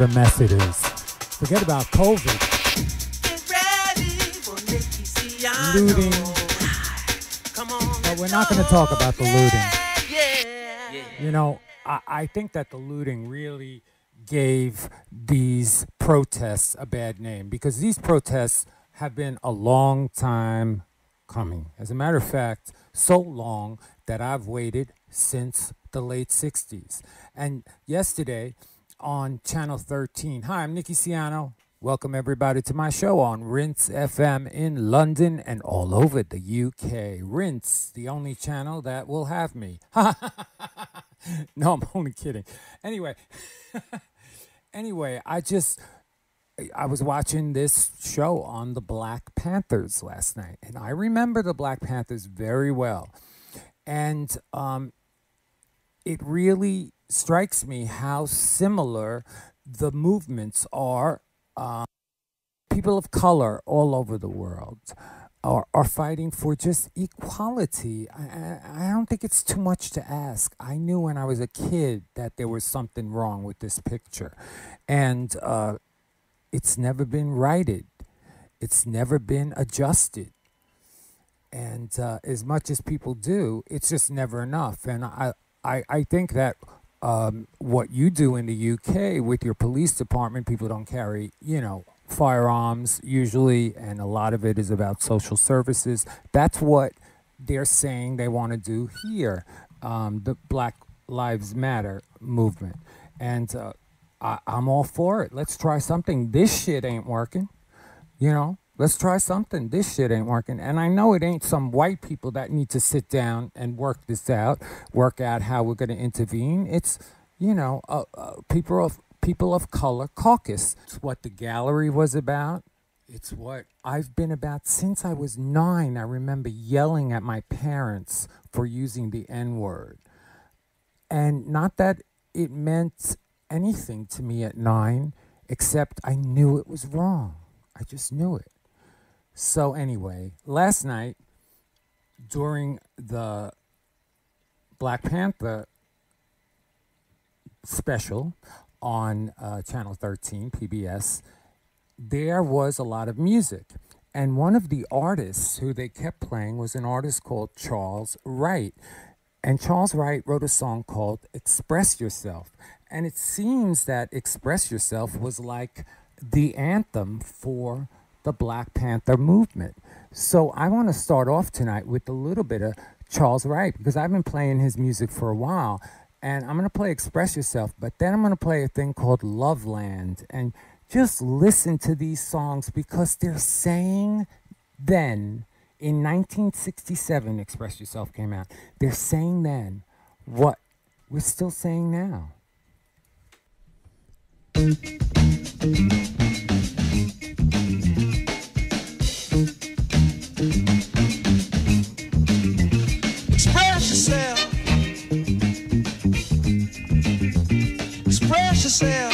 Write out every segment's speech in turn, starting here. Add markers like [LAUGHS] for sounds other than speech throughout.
a mess it is. Forget about COVID. Looting. But we're not going to talk about the looting. You know, I, I think that the looting really gave these protests a bad name because these protests have been a long time coming. As a matter of fact, so long that I've waited since the late 60s. And yesterday on Channel 13, hi, I'm Nicky Siano. Welcome everybody to my show on Rinse FM in London and all over the UK. Rinse, the only channel that will have me. [LAUGHS] no, I'm only kidding. Anyway, [LAUGHS] anyway, I just I was watching this show on the Black Panthers last night, and I remember the Black Panthers very well. And um, it really strikes me how similar the movements are. Uh, people of color all over the world are, are fighting for just equality. I, I don't think it's too much to ask. I knew when I was a kid that there was something wrong with this picture. And uh, it's never been righted, it's never been adjusted. And uh, as much as people do, it's just never enough. And I, I, I think that um, what you do in the UK with your police department, people don't carry, you know, firearms usually, and a lot of it is about social services. That's what they're saying they want to do here, um, the Black Lives Matter movement. And uh, I, I'm all for it. Let's try something. This shit ain't working. You know, let's try something. This shit ain't working. And I know it ain't some white people that need to sit down and work this out, work out how we're going to intervene. It's, you know, uh, uh, people of people of color caucus. It's what the gallery was about. It's what I've been about since I was nine. I remember yelling at my parents for using the N word. And not that it meant anything to me at nine, except I knew it was wrong. I just knew it. So, anyway, last night during the Black Panther special on uh, Channel 13, PBS, there was a lot of music. And one of the artists who they kept playing was an artist called Charles Wright. And Charles Wright wrote a song called Express Yourself. And it seems that Express Yourself was like the anthem for the Black Panther movement. So I want to start off tonight with a little bit of Charles Wright because I've been playing his music for a while. And I'm going to play Express Yourself, but then I'm going to play a thing called Loveland. And just listen to these songs because they're saying then, in 1967, Express Yourself came out, they're saying then what we're still saying now. Yourself.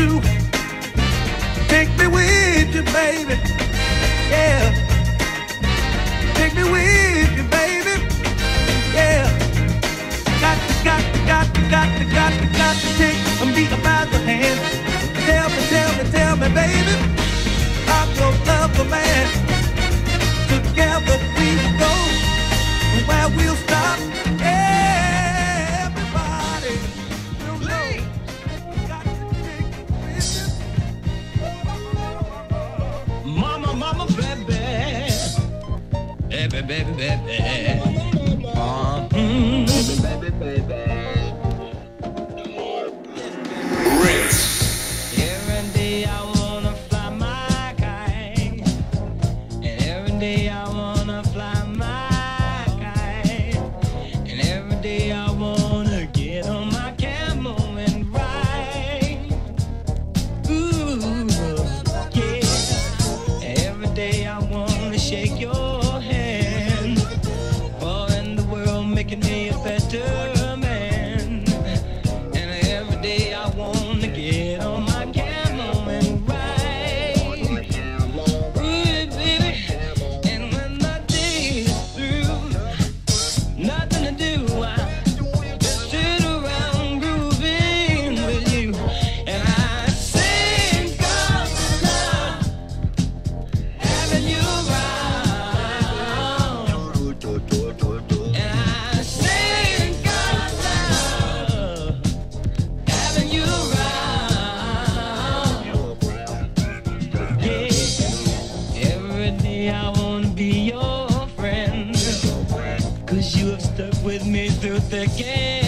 do. Take me with you, baby. Yeah. Take me with you, baby. Yeah. Got to, got to, got to, got to, got to, got to take me by the hand. Tell me, tell me, tell me, baby. I'm your lover, man. baby, baby. Cause you have stuck with me through the game.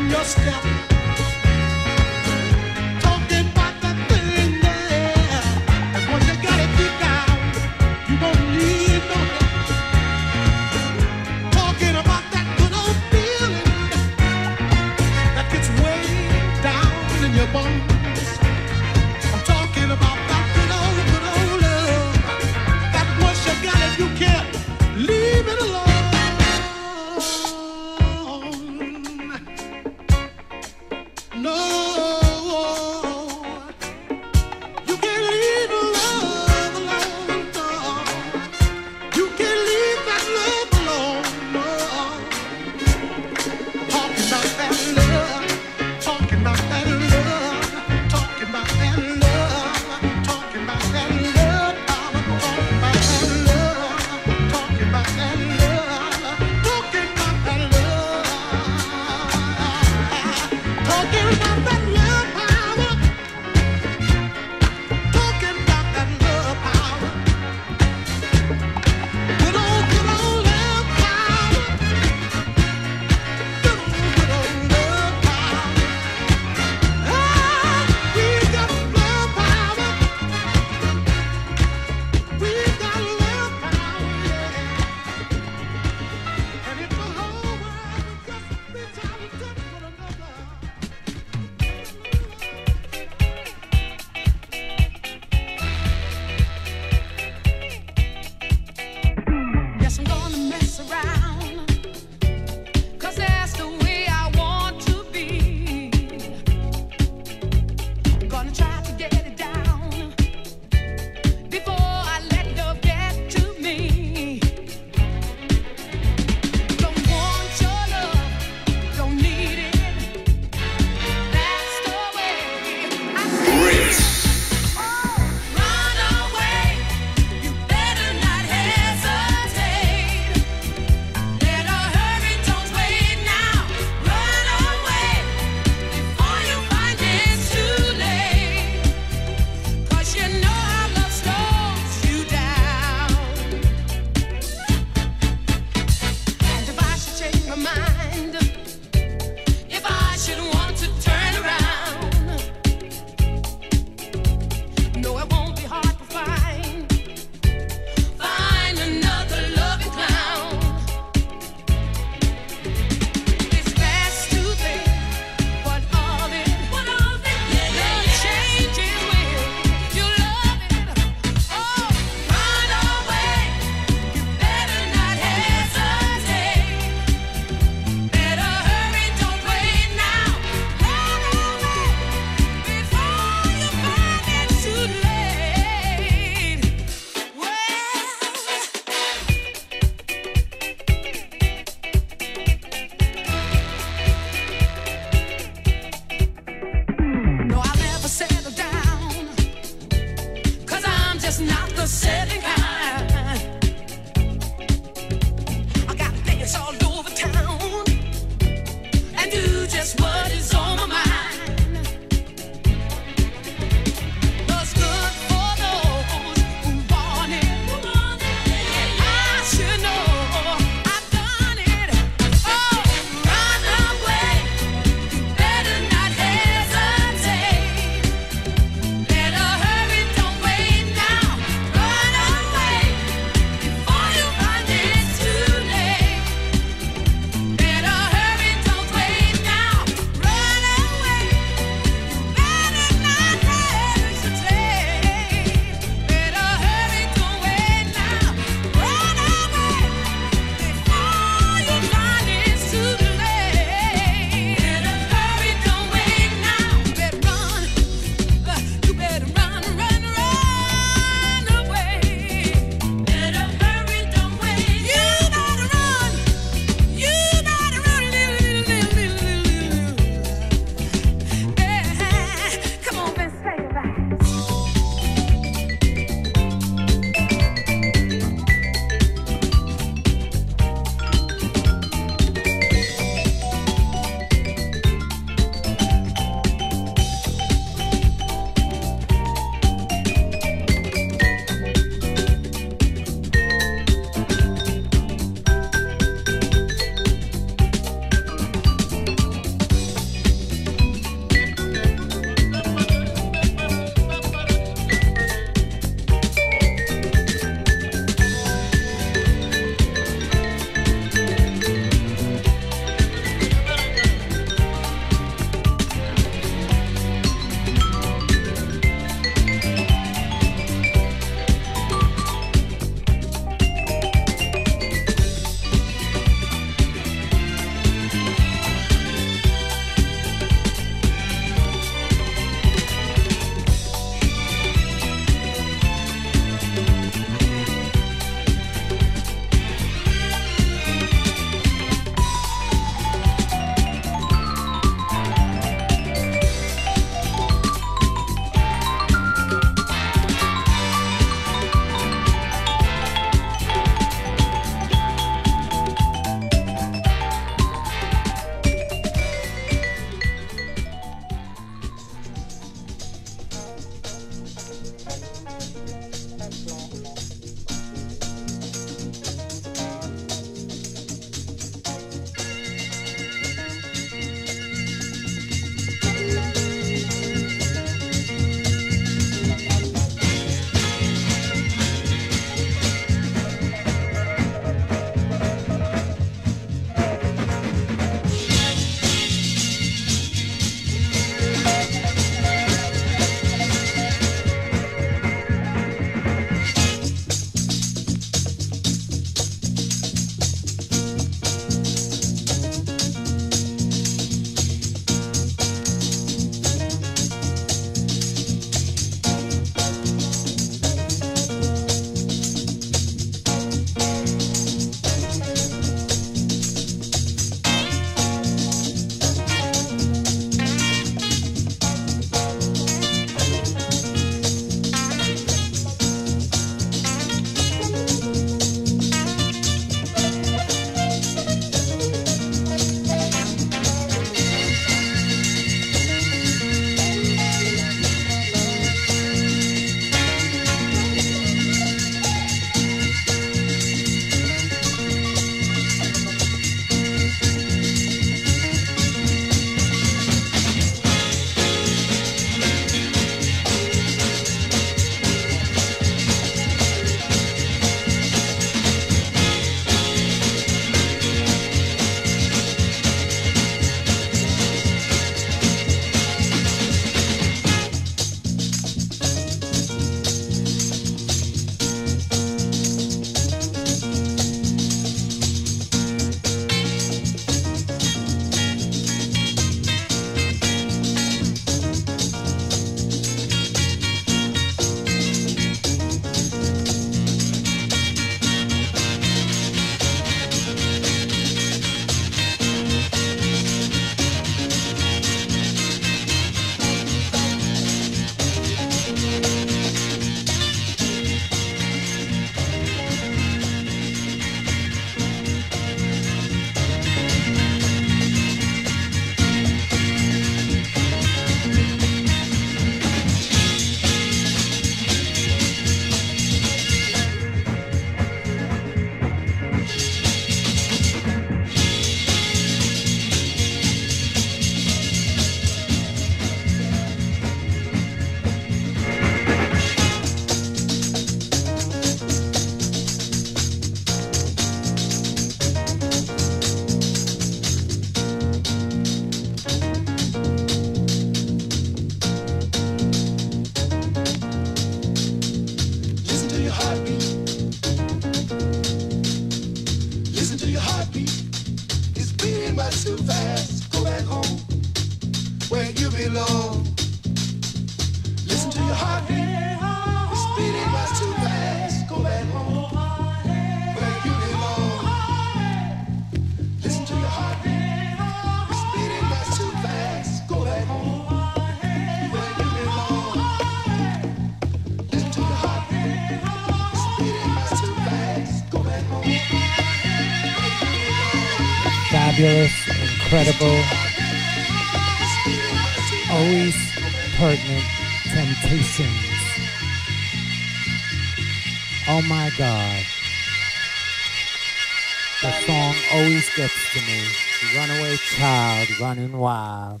Gets to me. Runaway child running wild.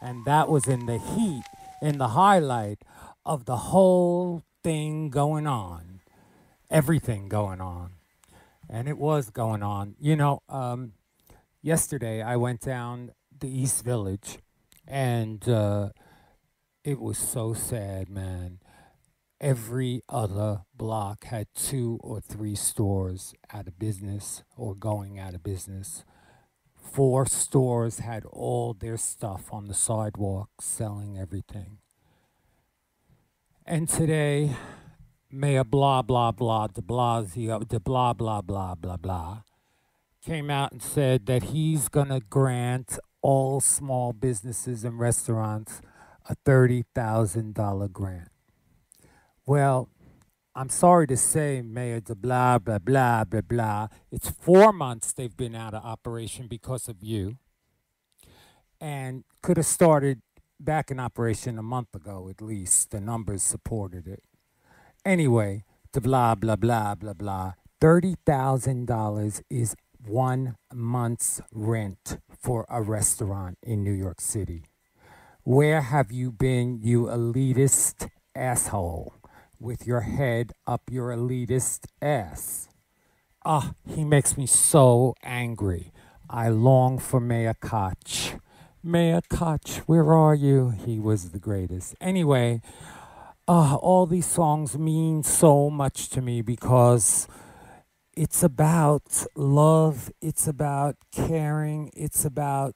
And that was in the heat, in the highlight of the whole thing going on. Everything going on. And it was going on. You know, um, yesterday I went down the East Village and uh, it was so sad, man. Every other block had two or three stores out of business or going out of business. Four stores had all their stuff on the sidewalk selling everything. And today, Mayor blah blah blah de Blasio de blah blah blah blah blah came out and said that he's gonna grant all small businesses and restaurants a thirty thousand dollar grant. Well, I'm sorry to say, Mayor de blah blah blah blah blah. It's four months they've been out of operation because of you, and could have started back in operation a month ago at least. The numbers supported it. Anyway, the blah blah blah blah blah. Thirty thousand dollars is one month's rent for a restaurant in New York City. Where have you been, you elitist asshole, with your head up your elitist ass? Ah, he makes me so angry. I long for Mayor Koch. Mayor Koch, where are you? He was the greatest. Anyway, uh, all these songs mean so much to me because it's about love, it's about caring, it's about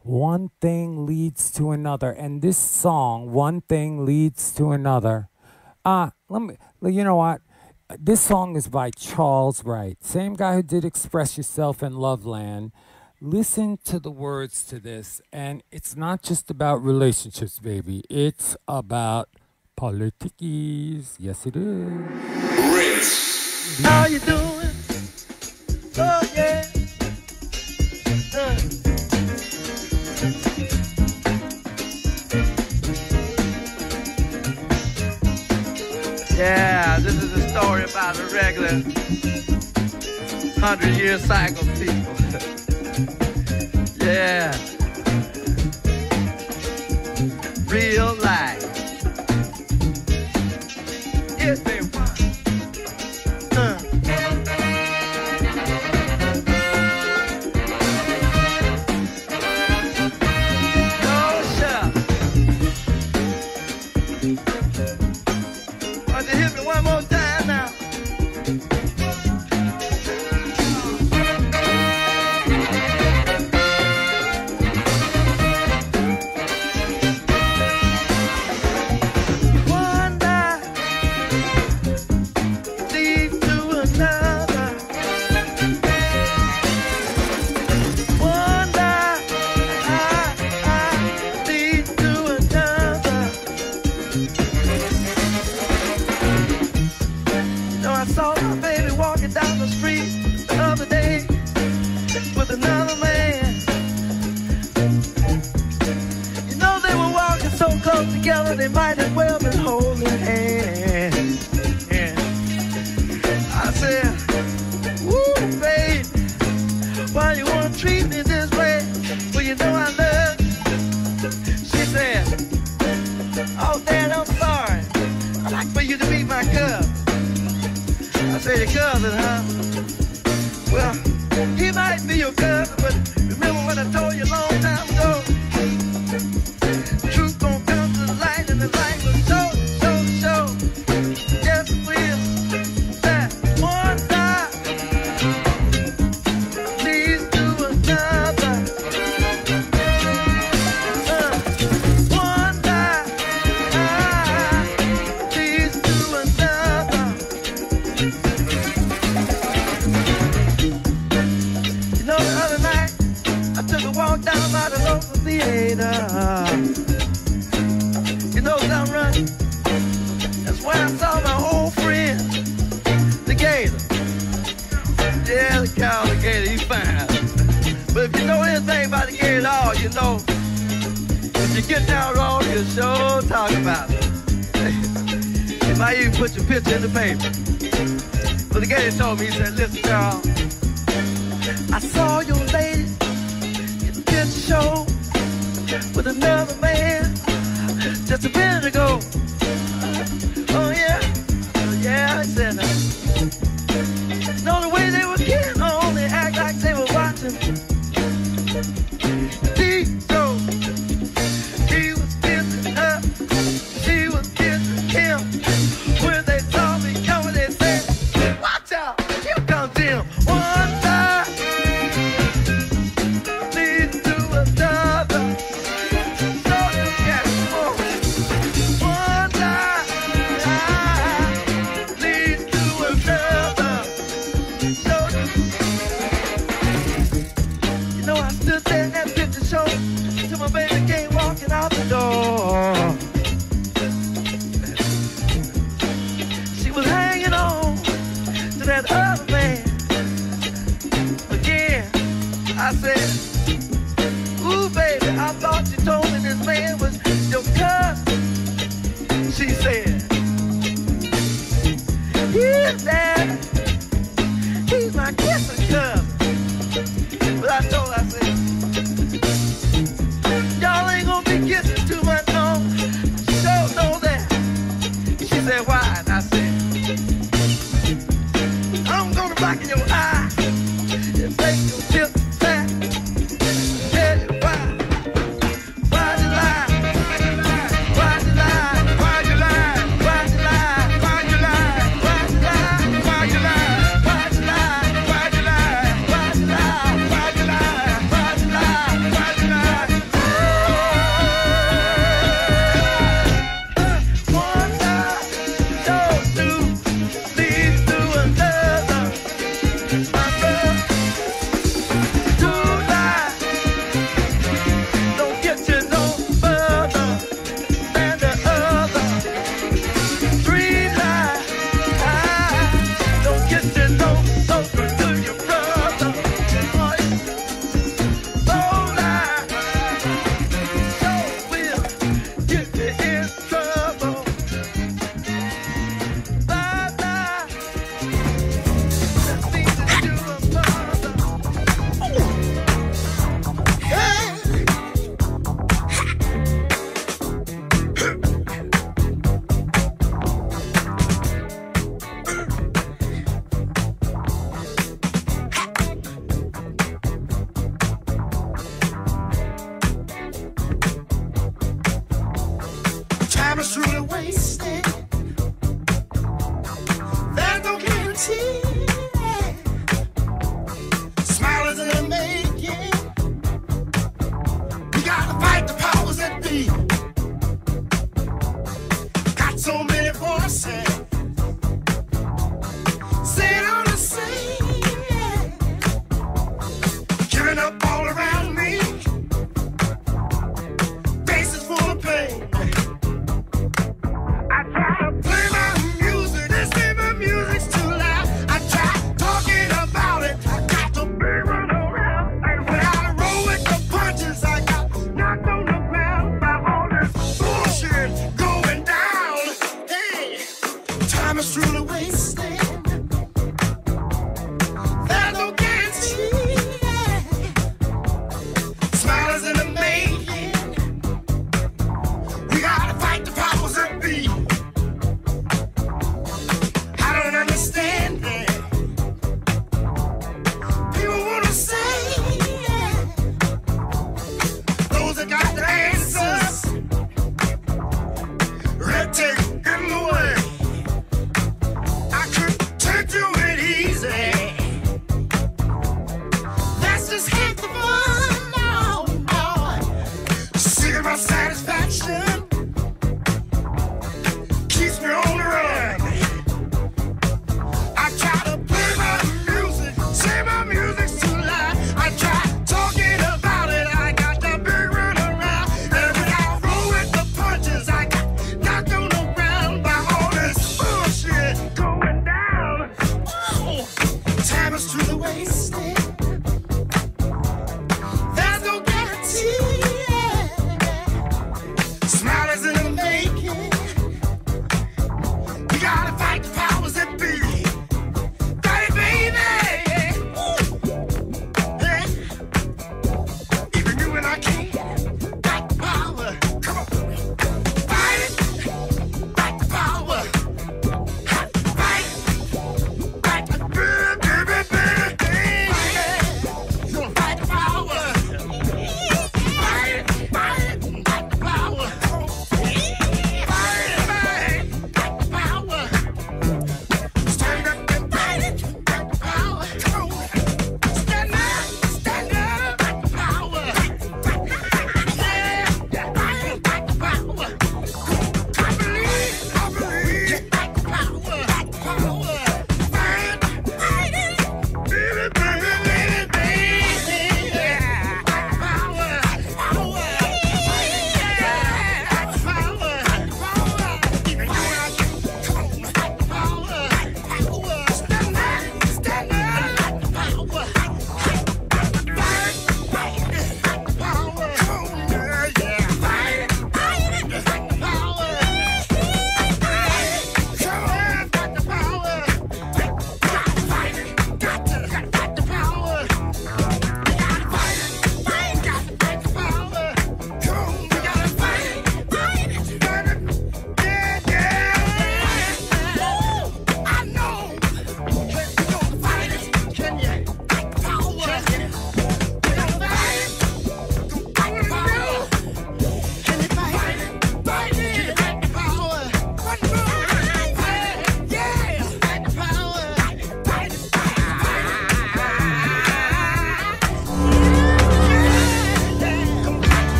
one thing leads to another. And this song, One Thing Leads to Another, ah, let me, you know what? This song is by Charles Wright, same guy who did Express Yourself in Loveland. Listen to the words to this, and it's not just about relationships, baby. It's about politics. Yes, it is. How you doing? Yeah, this is a story about a regular hundred year cycle people. [LAUGHS] yeah. Real life. They Said, your cousin, huh? Well, he might be your cousin, but remember when I told you a long time ago?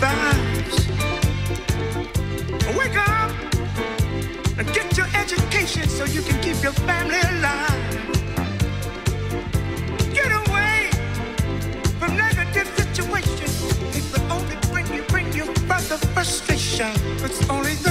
vibes. Wake up and get your education so you can keep your family alive. Get away from negative situations. It will only bring you, bring you further frustration. It's only the